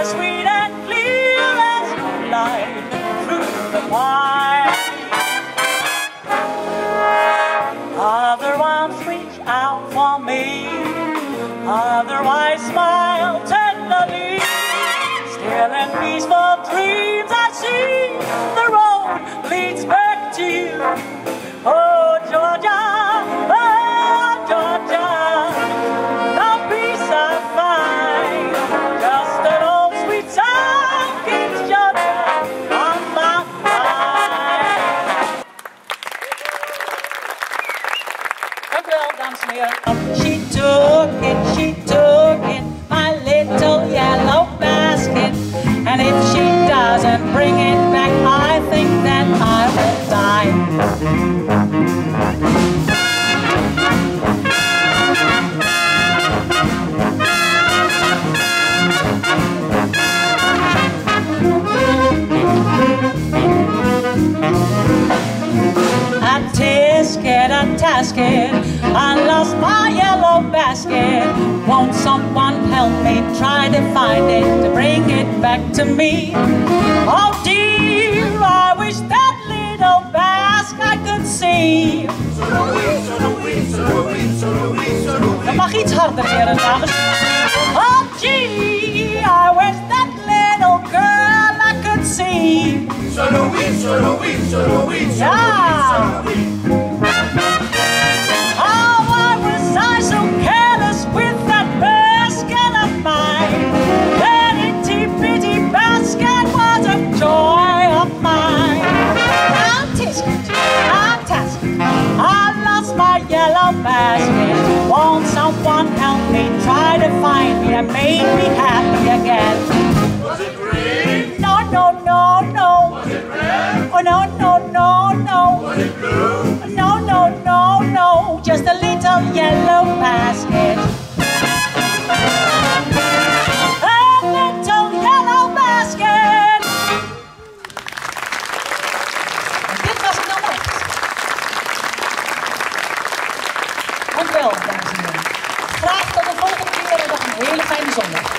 as sweet and clear as moonlight through the pine. Other arms reach out for me, otherwise mine. Basket. Someone help me try to find it to bring it back to me? Oh dear, I wish that little basket I could see. Dat mag iets harder, heren dames. Oh gee, I wish that little girl I could see. Yeah. Basket. Won't someone help me try to find me and make me happy Dank u wel, dames en heren. Graag tot de volgende keer en nog een hele fijne zondag.